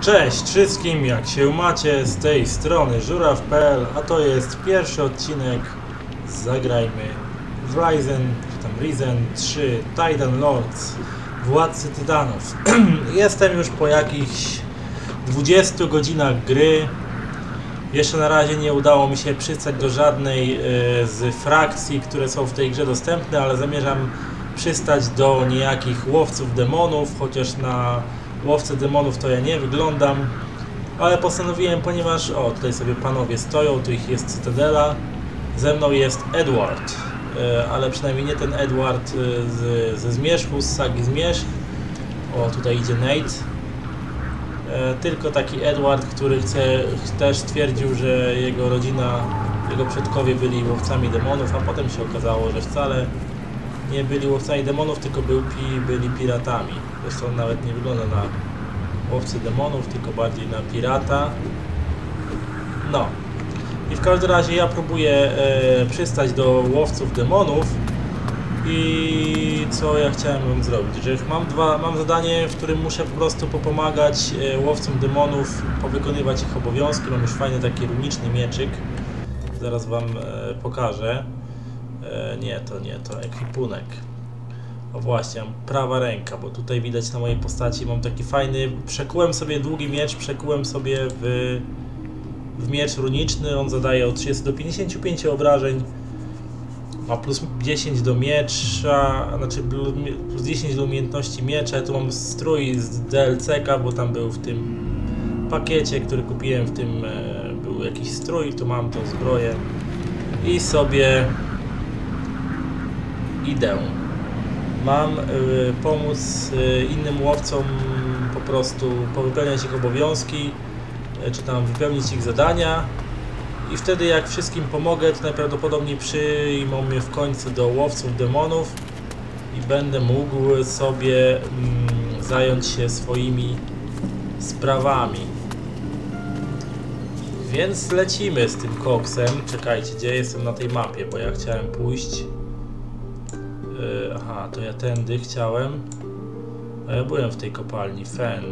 Cześć wszystkim, jak się macie z tej strony żuraw.pl, a to jest pierwszy odcinek Zagrajmy w Ryzen, czy tam Ryzen 3 Titan Lords, Władcy Tytanów. Jestem już po jakichś 20 godzinach gry. Jeszcze na razie nie udało mi się przystać do żadnej e, z frakcji, które są w tej grze dostępne, ale zamierzam przystać do niejakich łowców demonów, chociaż na łowcę demonów to ja nie wyglądam. Ale postanowiłem, ponieważ, o tutaj sobie panowie stoją, tu ich jest Cytadela, ze mną jest Edward, e, ale przynajmniej nie ten Edward e, z, ze Zmierzchu, z sagi Zmierzch. O, tutaj idzie Nate. E, tylko taki Edward, który chce, też stwierdził, że jego rodzina, jego przodkowie byli łowcami demonów, a potem się okazało, że wcale nie byli łowcami demonów, tylko byli piratami. Zresztą on nawet nie wygląda na łowcy demonów, tylko bardziej na pirata. No. I w każdym razie ja próbuję e, przystać do łowców demonów i co ja chciałem wam zrobić, że mam, dwa, mam zadanie, w którym muszę po prostu popomagać e, łowcom demonów, powykonywać ich obowiązki. Mam już fajny taki runiczny mieczyk. Zaraz wam e, pokażę. E, nie, to nie, to ekwipunek. O właśnie, prawa ręka, bo tutaj widać na mojej postaci mam taki fajny, przekułem sobie długi miecz, przekułem sobie w, w miecz runiczny, on zadaje od 30 do 55 obrażeń, ma plus 10 do miecza, znaczy plus 10 do umiejętności miecza, tu mam strój z DLC-ka, bo tam był w tym pakiecie, który kupiłem, w tym e, był jakiś strój, tu mam tą zbroję i sobie idę. Mam y, pomóc y, innym łowcom po prostu powypełniać ich obowiązki, y, czy tam wypełnić ich zadania. I wtedy jak wszystkim pomogę, to najprawdopodobniej przyjmą mnie w końcu do łowców demonów i będę mógł sobie mm, zająć się swoimi sprawami. Więc lecimy z tym koksem. Czekajcie, gdzie jestem na tej mapie, bo ja chciałem pójść. Yy, aha, to ja tędy chciałem. A ja byłem w tej kopalni, fen.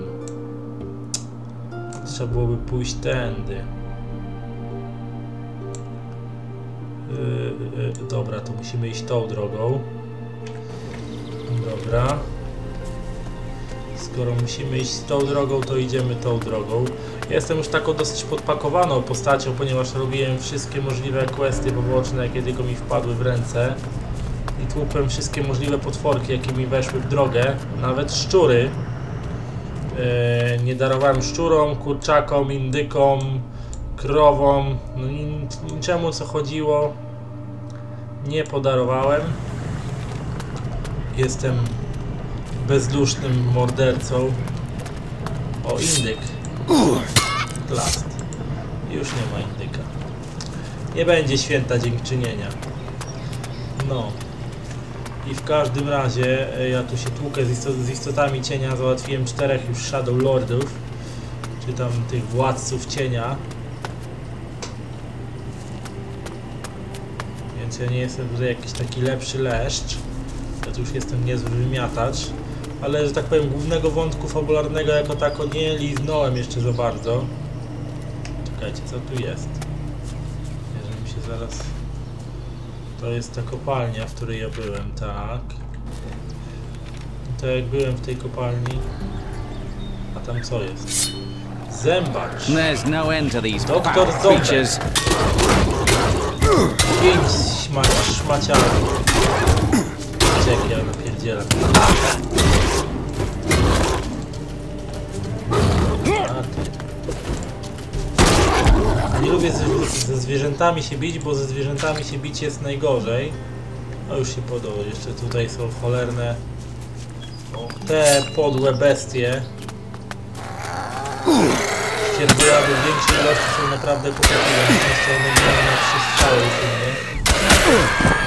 Trzeba byłoby pójść tędy. Yy, yy, dobra, to musimy iść tą drogą. Dobra. Skoro musimy iść tą drogą, to idziemy tą drogą. Jestem już taką dosyć podpakowaną postacią, ponieważ robiłem wszystkie możliwe questy poboczne, jakie tylko mi wpadły w ręce. I tłukłem wszystkie możliwe potworki, jakie mi weszły w drogę. Nawet szczury. Yy, nie darowałem szczurom, kurczakom, indykom, krowom. No ni niczemu co chodziło. Nie podarowałem. Jestem bezdusznym mordercą. O, indyk. Last. Już nie ma indyka. Nie będzie święta dziękczynienia. No. I w każdym razie e, ja tu się tłukę z, istot, z istotami cienia. Załatwiłem czterech już Shadow Lordów. Czy tam tych władców cienia. Więc ja nie jestem tutaj jakiś taki lepszy leszcz. Ja tu już jestem niezły wymiatacz. Ale, że tak powiem, głównego wątku fabularnego jako tako nie liznąłem jeszcze za bardzo. Czekajcie, co tu jest? Bierze mi się zaraz... To jest ta kopalnia, w której ja byłem, tak. To jak byłem w tej kopalni... A tam co jest? Zębacz! There's no end to these Doktor creatures. Pięć szma szmaciarów. Czekaj, ja napierdzielam. Nie lubię ze, ze zwierzętami się bić, bo ze zwierzętami się bić jest najgorzej. No już się podał, jeszcze tutaj są cholerne te podłe bestie. Pierdylawy w większej ilości są naprawdę kłopotliwe. Szczęście one na trzy strzały.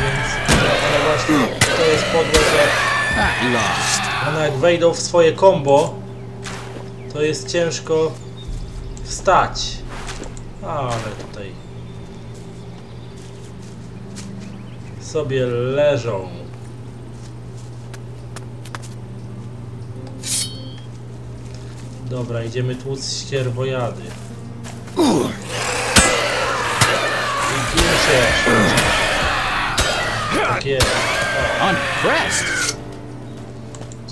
Więc one właśnie to jest podłe, że one jak wejdą w swoje combo, to jest ciężko wstać. Ale tutaj sobie leżą. Dobra, idziemy tłuc ścierwojady. I się. Tak jest.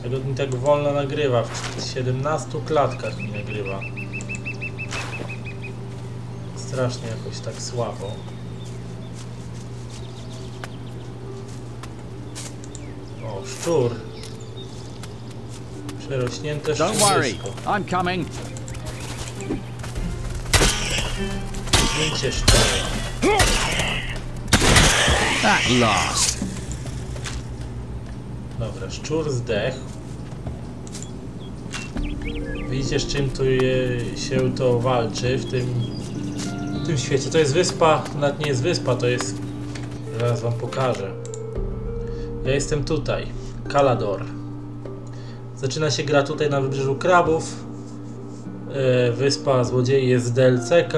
Czego mi tak wolno nagrywa? W 17 klatkach mi nagrywa. Strasznie jakoś tak słabo. O, szczur. Przerośnięte Don't worry. I'm coming. Zdjęcie szczury. At last. Dobra, szczur zdechł. Widzicie z czym tu je, się to walczy w tym, tym świecie. To jest wyspa, to nawet nie jest wyspa, to jest... Zaraz wam pokażę. Ja jestem tutaj, Kalador. Zaczyna się gra tutaj na wybrzeżu Krabów. E, Wyspa Złodziei jest z DLCK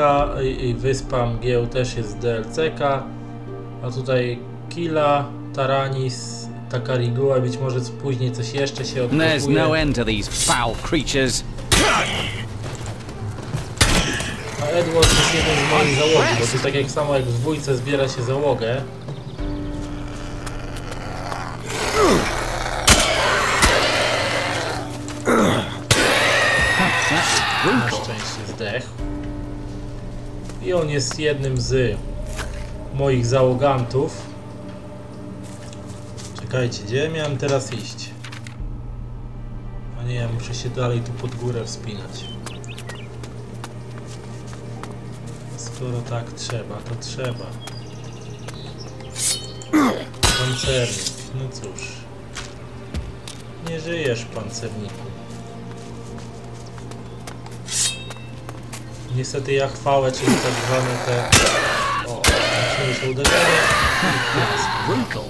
i Wyspa Mgieł też jest z DLCK. A tutaj Kila, Taranis, Takarigua, być może później coś jeszcze się There's odblokuje. no end to these foul creatures. Edward jest jeden z moich załogi, bo tu tak jak samo jak w dwójce zbiera się załogę. Na szczęście zdechł. I on jest jednym z moich załogantów. Czekajcie, gdzie miałem teraz iść? A nie, ja muszę się dalej tu pod górę wspinać. Skoro tak trzeba, to trzeba. Pancernik, no cóż. Nie żyjesz, pancerniku. Niestety ja chwałę, czyli tak zwane te... O, się uderzenie. Brutal.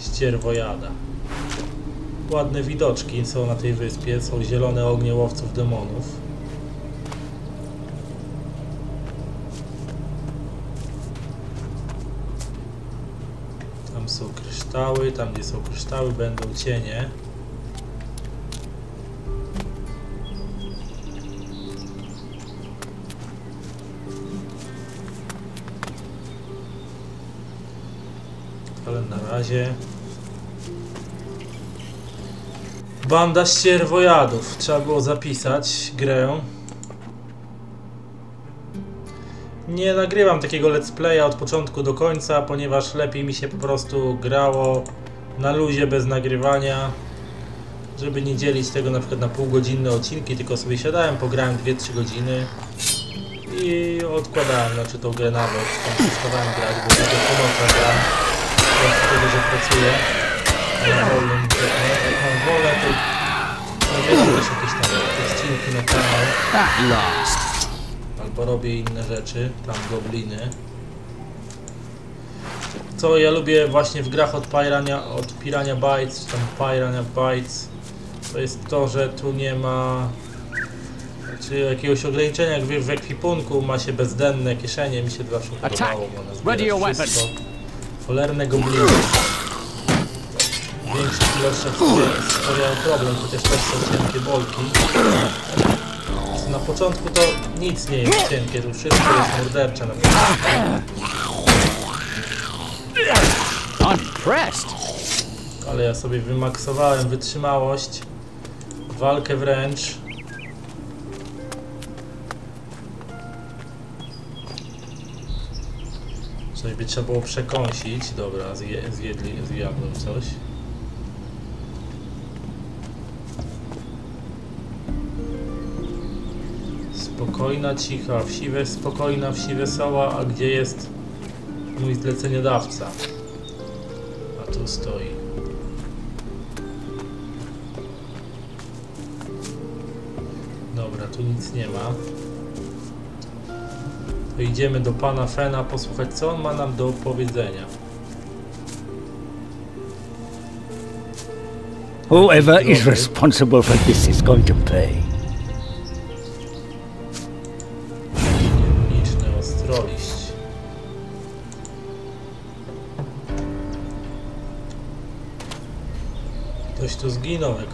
Ścierwojada. Ładne widoczki są na tej wyspie. Są zielone ognie łowców demonów. Tam są kryształy, tam gdzie są kryształy będą cienie. Ale na razie Banda ścierwojadów. Trzeba było zapisać grę. Nie nagrywam takiego let's playa od początku do końca, ponieważ lepiej mi się po prostu grało na luzie bez nagrywania. Żeby nie dzielić tego na przykład na półgodzinne odcinki, tylko sobie siadałem, pograłem 2-3 godziny i odkładałem znaczy tą grę na tam przestawałem grać, bo tylko po nocach gram. Z tego, że pracuję na wolnym. Jak mam wolę, to nagrywam też jakieś tam odcinki na kanał. At last. Albo robię inne rzeczy, tam gobliny. Co ja lubię właśnie w grach od Pirania, od Pirania Bytes, czy tam Pirania Bytes, to jest to, że tu nie ma znaczy jakiegoś ograniczenia jak w, w ekwipunku, ma się bezdenne kieszenie, mi się to zawsze podobało, weapon. wszystko. Cholerne gobliny. W większych ilościach sprawiają problem, chociaż też są cienkie bolki. Na początku to nic nie jest cienkie, tu wszystko jest mordercze na początku. Ale ja sobie wymaksowałem wytrzymałość, walkę wręcz. Coś by trzeba było przekąsić. Dobra, zje, zjedli, zjadłem coś. Spokojna, cicha, wsi we, spokojna, wsi wesoła, a gdzie jest mój zleceniodawca? A tu stoi. Dobra, tu nic nie ma. To idziemy do pana Fena posłuchać, co on ma nam do powiedzenia. Whoever is responsible for this is going to pay.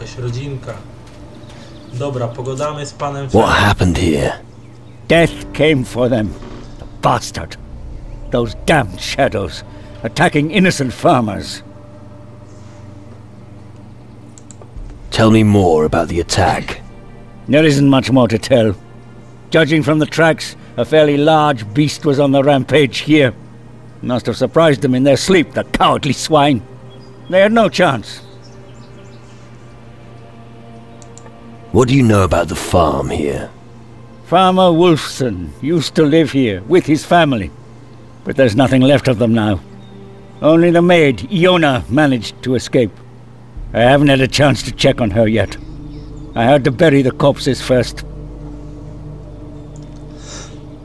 Jakaś rodzinka. Dobra, pogadamy z panem What happened here? Death came for them. The bastard. Those damned shadows attacking innocent farmers. Tell me more about the attack. There isn't much more to tell. Judging from the tracks, a fairly large beast was on the rampage here. Must have surprised them in their sleep, the cowardly swine. They had no chance. What do you know about the farm here? Farmer Wolfson used to live here with his family, but there's nothing left of them now. Only the maid, Iona, managed to escape. I haven't had a chance to check on her yet. I had to bury the corpses first.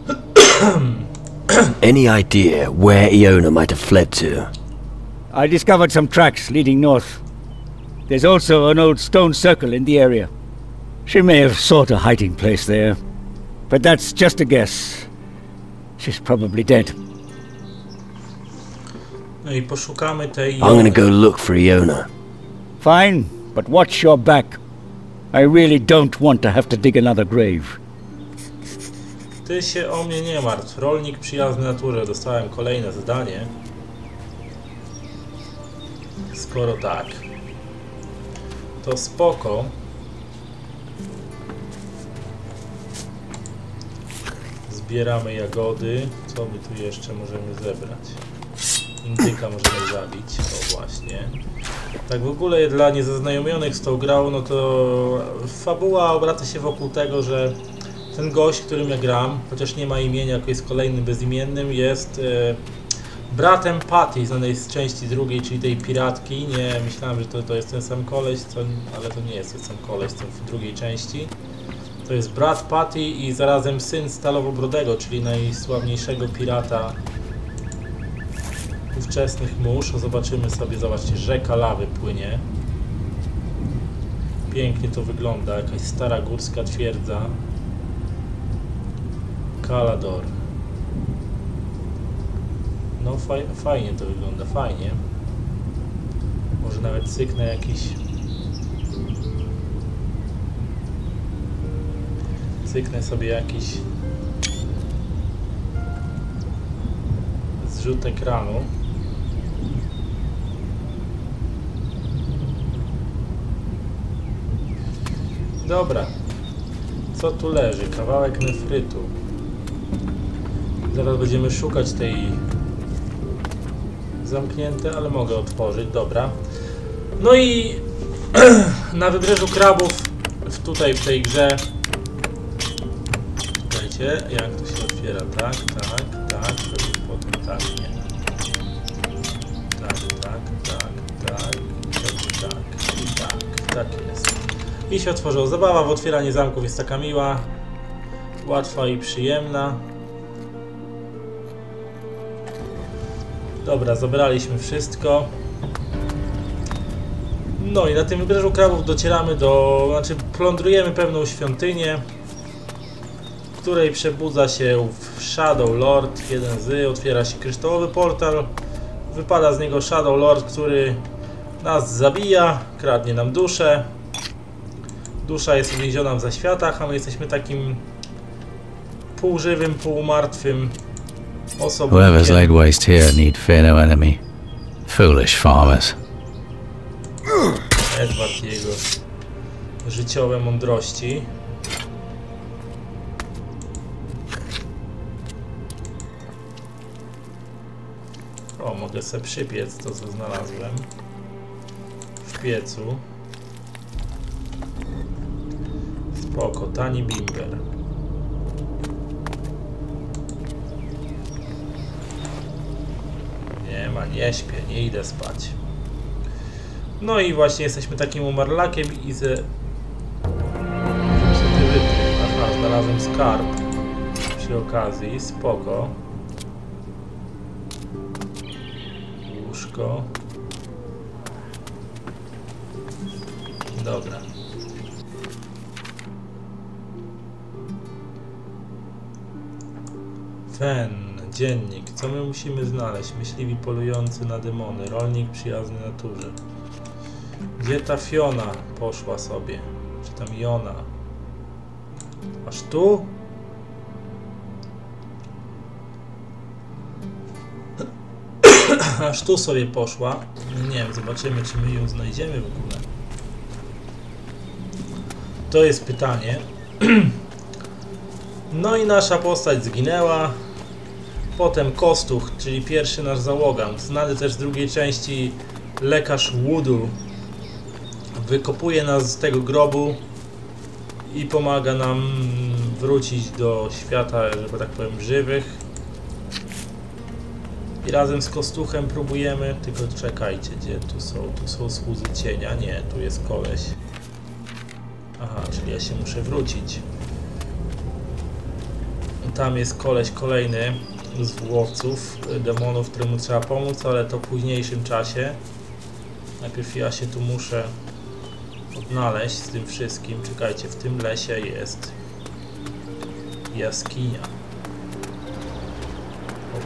Any idea where Iona might have fled to? I discovered some tracks leading north. There's also an old stone circle in the area. She may have sought a hiding place there, but that's just a guess. She's probably dead. No i poszukamy tej... I'm gonna go look for Iona. Fine, but watch your back. I really don't want to have to dig another grave. Ty się o mnie nie martw. Rolnik przyjazny naturze. Dostałem kolejne zadanie. Skoro tak, to spoko. Zbieramy jagody. Co my tu jeszcze możemy zebrać? Indyka możemy zabić. O właśnie. Tak w ogóle dla niezaznajomionych z tą grą, no to fabuła obraca się wokół tego, że ten gość, którym ja gram, chociaż nie ma imienia, jako jest kolejnym bezimiennym, jest e, bratem Patty, znanej z części drugiej, czyli tej piratki. Nie, myślałem, że to, to jest ten sam koleś, co, ale to nie jest ten sam koleś, co w drugiej części. To jest brat Patty i zarazem syn Stalowobrodego, czyli najsławniejszego pirata ówczesnych mórz. Zobaczymy sobie, zobaczcie, rzeka lawy płynie. Pięknie to wygląda, jakaś stara górska twierdza. Kalador. No faj, fajnie to wygląda, fajnie. Może nawet cyknę jakiś... Cyknę sobie jakiś... Zrzut ekranu. Dobra. Co tu leży? Kawałek nefrytu. Zaraz będziemy szukać tej zamknięte, ale mogę otworzyć, dobra. No i na wybrzeżu krabów w tutaj w tej grze Czekajcie, jak to się otwiera? Tak, tak, tak, pewnie potem tak, nie. Tak, tak, tak, tak, pewnie tak, i tak, tak jest. I się otworzyło. Zabawa w otwieranie zamków jest taka miła, łatwa i przyjemna. Dobra, zabraliśmy wszystko. No i na tym wybrzeżu krabów docieramy do... Znaczy plądrujemy pewną świątynię, w której przebudza się Shadow Lord, jeden z, otwiera się kryształowy portal, wypada z niego Shadow Lord, który nas zabija, kradnie nam duszę. Dusza jest uwięziona w zaświatach, a my jesteśmy takim półżywym, półmartwym osobą. Whoever's laid waste here need fear no enemy. Foolish farmers. Edward i jego życiowe mądrości. Mogę sobie przypiec to, co znalazłem w piecu. Spoko, tani bimber. Nie ma, nie śpię, nie idę spać. No i właśnie jesteśmy takim umarlakiem i ze... Znalazłem skarb przy okazji, spoko. Łóżko. Dobra. Fen, dziennik. Co my musimy znaleźć? Myśliwi polujący na demony, rolnik przyjazny naturze. Gdzie ta Fiona poszła sobie? Czy tam Jona? Aż tu? Aż tu sobie poszła. Nie wiem, zobaczymy czy my ją znajdziemy w ogóle. To jest pytanie. No i nasza postać zginęła. Potem Kostuch, czyli pierwszy nasz załogant, znany też z drugiej części lekarz Woodu, wykopuje nas z tego grobu i pomaga nam wrócić do świata, że tak powiem, żywych. I razem z Kostuchem próbujemy, tylko czekajcie, gdzie tu są, tu są słudzy cienia, nie, tu jest koleś. Aha, czyli ja się muszę wrócić. Tam jest koleś kolejny z łowców y, demonów, któremu trzeba pomóc, ale to w późniejszym czasie. Najpierw ja się tu muszę odnaleźć z tym wszystkim. Czekajcie, w tym lesie jest jaskinia.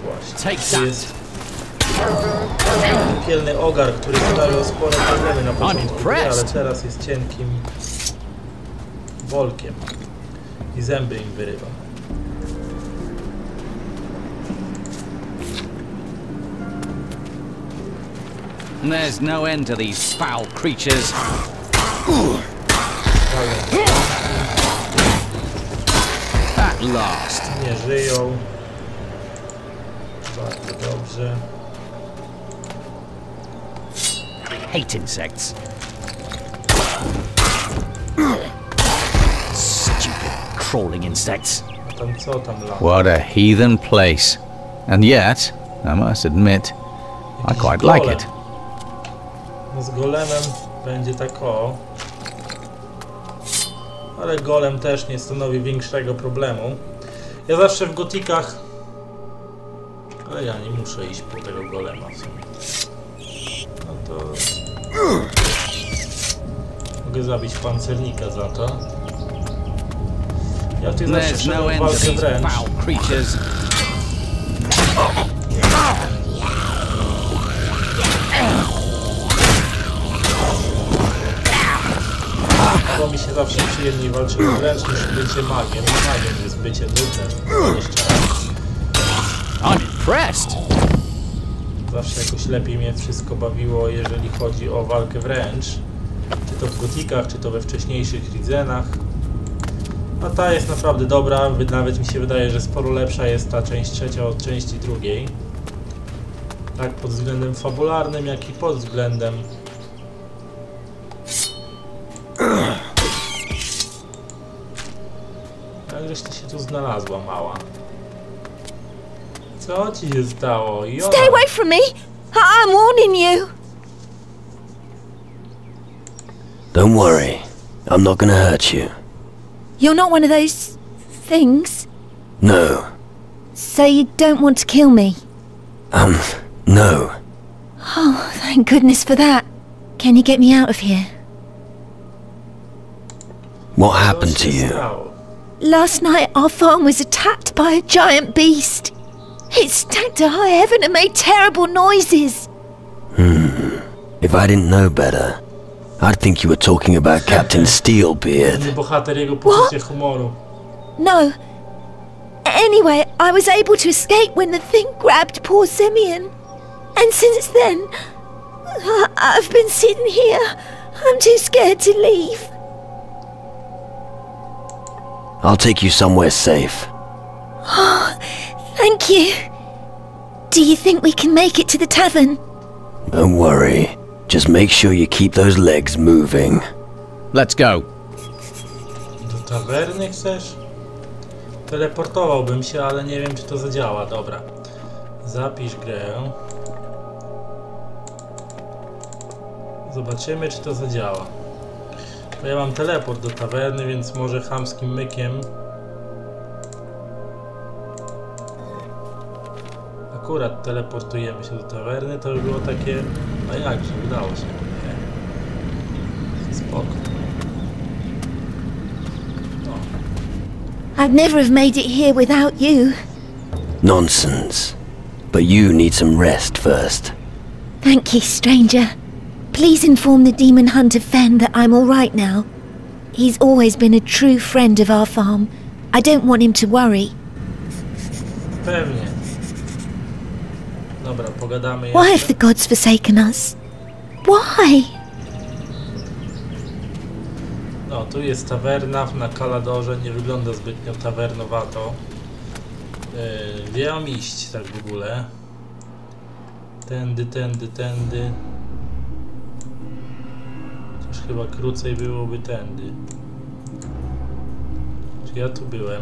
Właśnie, Take that. jest piekielny ogar, który sprawiał spore problemy na początku gry, ale impressed. teraz jest cienkim wolkiem i zęby im wyrywa. There's no end to these foul creatures. At last. Nie żyją. Bardzo dobrze. Uh, Hate insects. Stupid crawling insects. A tam co tam lata? What a heathen place. And yet, I must admit, I Jakiś quite like it. No z golemem będzie tak o. Ale golem też nie stanowi większego problemu. Ja zawsze w gotikach... Ale ja nie muszę iść po tego golema w sumie. No to... Mogę zabić pancernika za to. Ja tutaj zawsze no szedłem to walkę wręcz. Bo mi się zawsze przyjemniej walczyło wręcz niż bycie magiem. Magiem jest bycie nudne. Jeszcze impressed. Zawsze jakoś lepiej mnie wszystko bawiło, jeżeli chodzi o walkę wręcz. Czy to w gotikach, czy to we wcześniejszych ridzenach. A ta jest naprawdę dobra, nawet mi się wydaje, że sporo lepsza jest ta część trzecia od części drugiej. Tak pod względem fabularnym, jak i pod względem żeś ty się tu znalazła, mała? Co ci się stało? Jona? Stay away from me! I- I'm warning you! Don't worry. I'm not gonna hurt you. You're not one of those things. No. So you don't want to kill me. Um, no. Oh, thank goodness for that. Can you get me out of here? What happened to you? Last night our farm was attacked by a giant beast. It stacked to high heaven and made terrible noises. Hmm. If I didn't know better, I'd think you were talking about Captain Steelbeard. Nie bohater jego poczucie humoru. No. Anyway, I was able to escape when the thing grabbed poor Simeon. And since then, I've been sitting here. I'm too scared to leave. I'll take you somewhere safe. Thank you. Do you think we can make it to the tavern? Don't worry. Just make sure you keep those legs moving. Let's go. Do tawerny chcesz? Teleportowałbym się, ale nie wiem czy to zadziała. Dobra. Zapisz grę. Zobaczymy czy to zadziała. Bo ja mam teleport do tawerny, więc może chamskim mykiem. Akurat teleportujemy się do tawerny, to by było takie... A jakże, udało się. Nie? Spoko. No. I'd never have made it here without you. Nonsense. But you need some rest first. Thank you, stranger. Please inform the demon hunter Fen that I'm all right now. He's always been a true friend of our farm. I don't want him to worry. Pewnie. Dobra, pogadamy Why have jeszcze. the gods forsaken us? Why? No, tu jest tawerna na Kaladorze, nie wygląda zbytnio tawernowato. Yy, gdzie mam iść tak w ogóle? Tędy, tędy, tędy. Chociaż chyba krócej byłoby tędy. Czy ja tu byłem?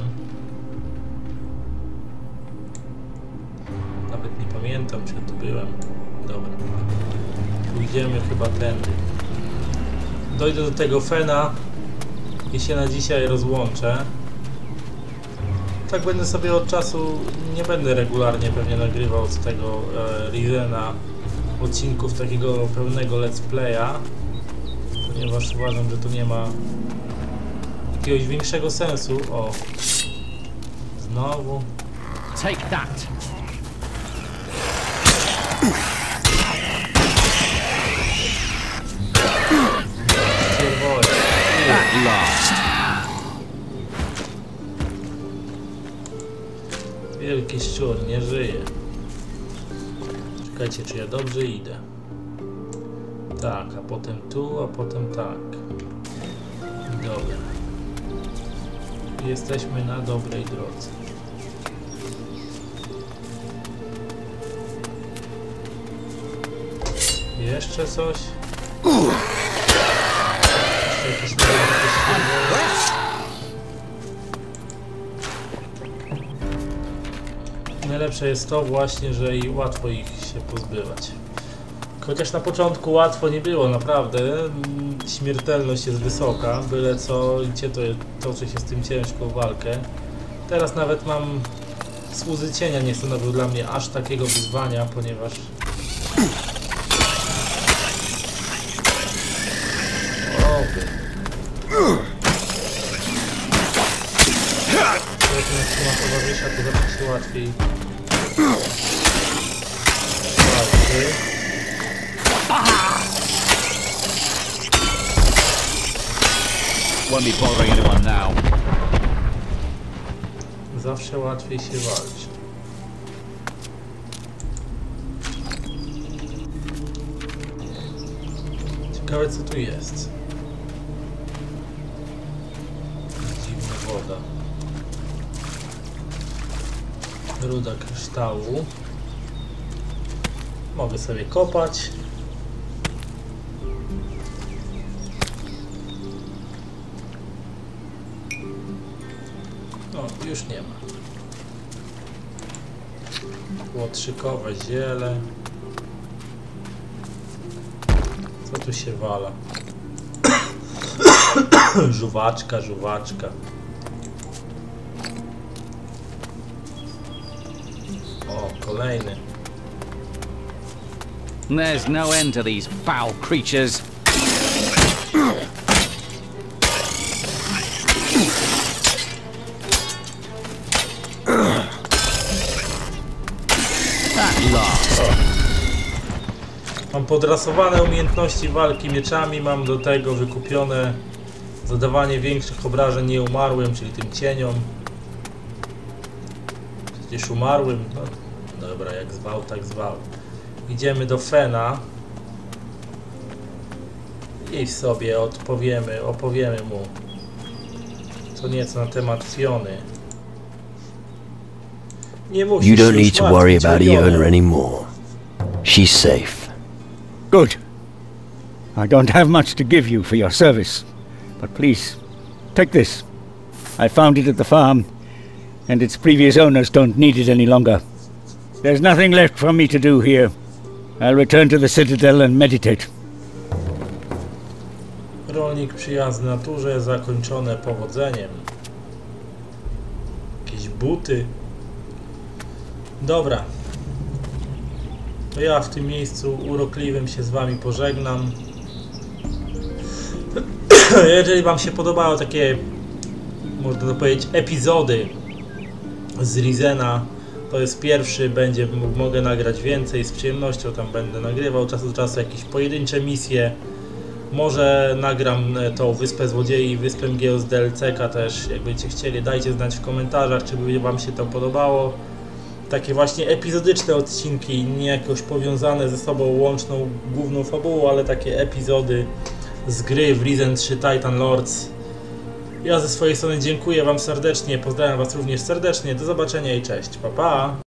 Pamiętam, czy tu byłem. Dobra. Pójdziemy chyba tędy. Dojdę do tego Fena i się na dzisiaj rozłączę. Tak będę sobie od czasu, nie będę regularnie pewnie nagrywał z tego e, Rizena odcinków takiego pełnego let's playa, ponieważ uważam, że to nie ma jakiegoś większego sensu. O, znowu. Take that. Wielki szczur, nie żyje. Czekajcie, czy ja dobrze idę. Tak, a potem tu, a potem tak. Dobra. Jesteśmy na dobrej drodze. Jeszcze coś? Jeszcze jakieś Najlepsze jest to właśnie, że i łatwo ich się pozbywać. Chociaż na początku łatwo nie było, naprawdę. Śmiertelność jest wysoka, byle co idzie to toczy się z tym ciężką walkę. Teraz nawet mam słuzy cienia nie stanowił dla mnie aż takiego wyzwania, ponieważ Oby. Jak na towarzysza, to zawsze się łatwiej Won't be anyone now. Zawsze łatwiej się walczy. Ciekawe co tu jest. Dziwna woda. Ruda kryształu. Mogę sobie kopać. No, już nie ma. Łotrzykowe ziele. Co tu się wala? żuwaczka, żuwaczka. O, kolejny. There's no end to these foul creatures. Podrasowane umiejętności walki mieczami, mam do tego wykupione zadawanie większych obrażeń nieumarłym, czyli tym cieniom. Przecież umarłym, no dobra, jak zwał, tak zwał. Idziemy do Fena i sobie odpowiemy, opowiemy mu co nieco na temat Fiony. Nie musisz You don't need to worry about. Iona anymore. She's safe. Good. I don't have much to give you for your service, but please, take this. I found it at the farm, and its previous owners don't need it any longer. There's nothing left for me to do here. I'll return to the citadel and meditate. Rolnik przyjazny naturze, zakończone powodzeniem. Jakieś buty. Dobra. To ja w tym miejscu urokliwym się z wami pożegnam. Jeżeli wam się podobały takie, można to powiedzieć, epizody z Rizena, to jest pierwszy, będzie, mogę nagrać więcej, z przyjemnością tam będę nagrywał czas do czasu jakieś pojedyncze misje. Może nagram e, tą Wyspę Złodziei, Wyspę Mgieł z też, jak będziecie chcieli, dajcie znać w komentarzach, czy by wam się to podobało. Takie właśnie epizodyczne odcinki, nie jakoś powiązane ze sobą łączną główną fabułą, ale takie epizody z gry w Risen 3 Titan Lords. Ja ze swojej strony dziękuję wam serdecznie, pozdrawiam was również serdecznie, do zobaczenia i cześć, pa pa!